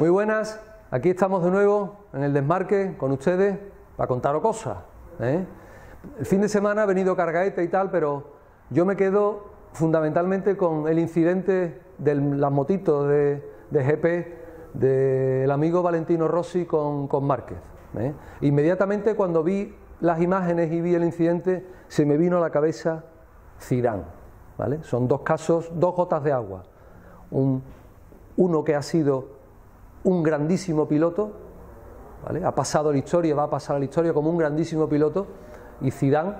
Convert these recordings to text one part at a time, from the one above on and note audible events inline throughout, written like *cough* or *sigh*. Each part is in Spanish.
Muy buenas, aquí estamos de nuevo en el desmarque con ustedes para contaros cosas. ¿eh? El fin de semana ha venido cargaete y tal, pero yo me quedo fundamentalmente con el incidente de las motitos de, GP del amigo Valentino Rossi con, Márquez. ¿eh? Inmediatamente cuando vi las imágenes y vi el incidente, se me vino a la cabeza Cirán. ¿vale? Son dos casos, dos gotas de agua. Un, uno que ha sido un grandísimo piloto, ¿vale? ha pasado la historia, va a pasar a la historia como un grandísimo piloto, y Zidane,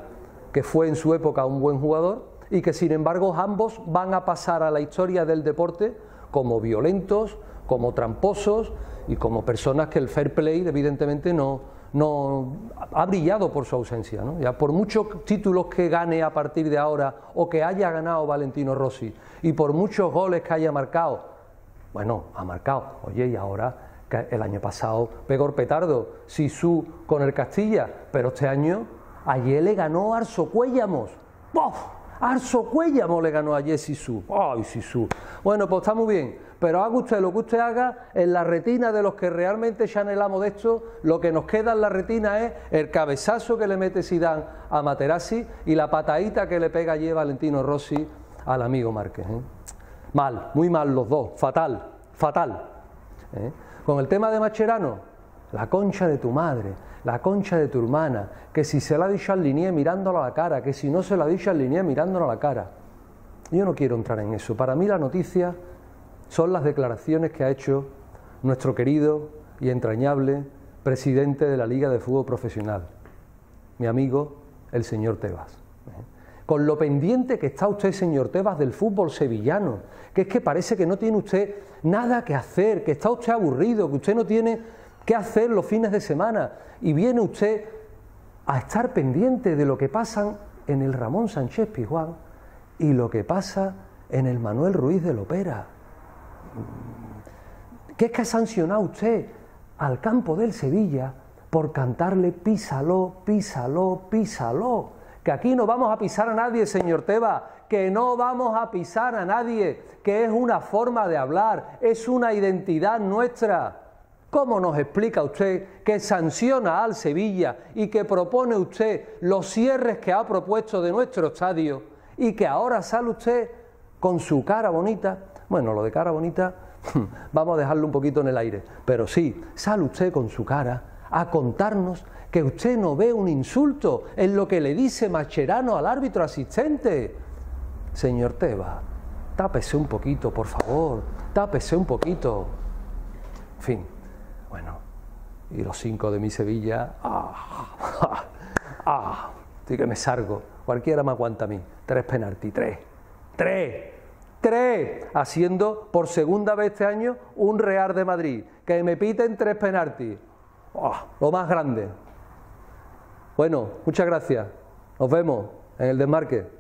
que fue en su época un buen jugador, y que sin embargo ambos van a pasar a la historia del deporte como violentos, como tramposos y como personas que el fair play evidentemente no, no ha brillado por su ausencia. ¿no? Ya por muchos títulos que gane a partir de ahora o que haya ganado Valentino Rossi y por muchos goles que haya marcado, bueno, ha marcado. Oye, y ahora el año pasado pegó petardo, Sisu con el Castilla, pero este año ayer le ganó Arso Cuellamos. ¡Pof! Arso Cuellamos le ganó ayer Sisu. ¡Ay, Sisu! Bueno, pues está muy bien, pero haga usted lo que usted haga, en la retina de los que realmente ya anhelamos de esto, lo que nos queda en la retina es el cabezazo que le mete Sidán a Materazzi y la patadita que le pega ayer Valentino Rossi al amigo Márquez. ¿eh? Mal, muy mal los dos, fatal, fatal. ¿eh? Con el tema de Macherano, la concha de tu madre, la concha de tu hermana, que si se la ha dicho al Linier mirándolo a la cara, que si no se la ha dicho al Linier mirándolo a la cara. Yo no quiero entrar en eso. Para mí la noticia son las declaraciones que ha hecho nuestro querido y entrañable presidente de la Liga de Fútbol Profesional, mi amigo el señor Tebas. Con lo pendiente que está usted, señor Tebas, del fútbol sevillano, que es que parece que no tiene usted nada que hacer, que está usted aburrido, que usted no tiene que hacer los fines de semana y viene usted a estar pendiente de lo que pasa en el Ramón Sánchez Pizjuán y lo que pasa en el Manuel Ruiz de Lopera. ¿Qué es que ha sancionado usted al campo del Sevilla por cantarle písalo, písalo, písalo? Que aquí no vamos a pisar a nadie, señor Teba, que no vamos a pisar a nadie, que es una forma de hablar, es una identidad nuestra. ¿Cómo nos explica usted que sanciona al Sevilla y que propone usted los cierres que ha propuesto de nuestro estadio y que ahora sale usted con su cara bonita? Bueno, lo de cara bonita *laughs* vamos a dejarlo un poquito en el aire, pero sí, sale usted con su cara a contarnos que usted no ve un insulto en lo que le dice Macherano al árbitro asistente. Señor Teba, tápese un poquito, por favor, tápese un poquito. En fin, bueno, y los cinco de mi Sevilla, ah, *laughs* ah, estoy que me salgo, cualquiera me aguanta a mí, tres penalti, tres, tres, tres, haciendo por segunda vez este año un Real de Madrid, que me piten tres penaltis, ah, lo más grande, bueno, muchas gracias. Nos vemos en el desmarque.